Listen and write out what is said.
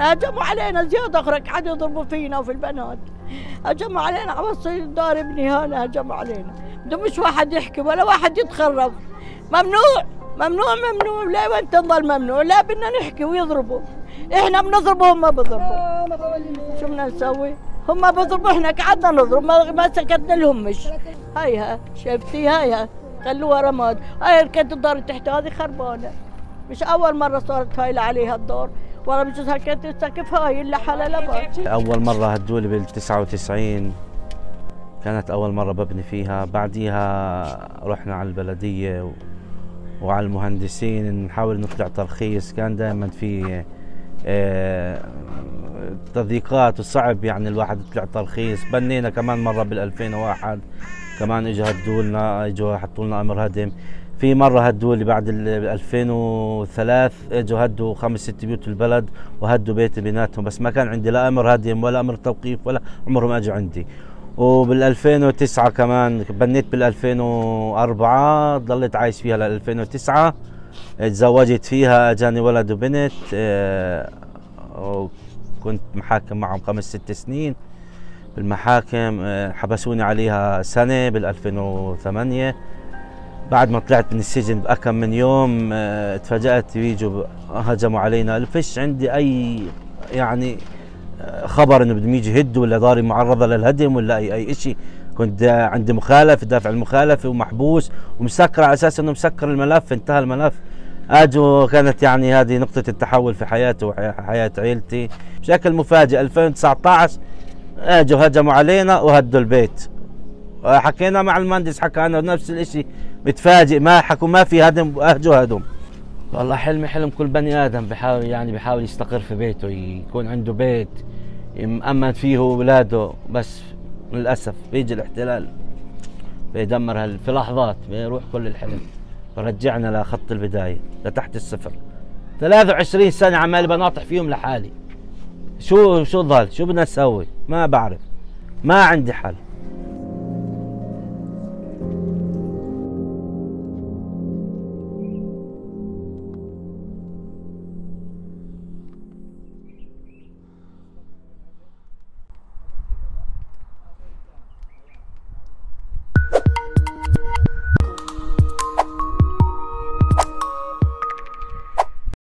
هجموا علينا زيادة أخرى قعدوا يضربوا فينا وفي البنات. هجموا علينا على وسط دار ابني هنا هجموا علينا. بدون مش واحد يحكي ولا واحد يتخرب. ممنوع ممنوع ممنوع. لا وين تظل ممنوع؟ لا بدنا نحكي ويضربوا. إحنا بنضربوا هم بضربوا. شو بدنا نسوي؟ هم بضربوا إحنا قعدنا نضرب ما, ما سكتنا لهمش هيها شفتي؟ هيها خلوها رماد. هاي كانت الدار تحت هذه خربانة. مش أول مرة صارت هاي عليها الدار والله بجوز كانت تسقف هاي إلا حلا أول مرة هدولي بال 99 كانت أول مرة ببني فيها. بعديها رحنا على البلدية و... وعلى المهندسين نحاول نطلع ترخيص. كان دائما في آه، تضييقات وصعب يعني الواحد يطلع ترخيص. بنينا كمان مرة بال 2001 كمان اجوا هدوا لنا اجوا حطوا لنا أمر هدم. في مرة هدوا لي بعد ال 2003 إجوا هدوا خمس ست بيوت البلد وهدوا بيت بيناتهم بس ما كان عندي لا أمر هدم ولا أمر توقيف ولا عمرهم أجوا عندي. وبال 2009 كمان بنيت بال 2004 ضليت عايش فيها لل 2009 تزوجت فيها اجاني ولد وبنت آه، وكنت محاكم معهم خمس ست سنين. بالمحاكم آه، حبسوني عليها سنة بال 2008 بعد ما طلعت من السجن بأكم من يوم آه، تفاجأت يجوا هجموا علينا. الفش عندي أي يعني آه، خبر إنه بدهم يجي يهدوا ولا داري معرضة للهدم ولا أي أي شيء كنت عندي مخالفه دافع المخالفة ومحبوس ومسكر على أساس إنه مسكر الملف انتهى الملف. اجوا كانت يعني هذه نقطة التحول في حياتي وحياه عيلتي. بشكل مفاجئ 2019 اجوا هجموا علينا وهدوا البيت. حكينا مع المهندس حكى أنا نفس الشيء متفاجئ ما حكوا ما في هدم أهجوا هدم. والله حلمي حلم كل بني آدم بحاول يعني بحاول يستقر في بيته يكون عنده بيت مأمن فيه اولاده بس للأسف بيجي الاحتلال بيدمر في لحظات بيروح كل الحلم. رجعنا لخط البداية لتحت الصفر. 23 سنة عمالي بناطح فيهم لحالي. شو شو ضل شو بدنا نسوي؟ ما بعرف. ما عندي حل.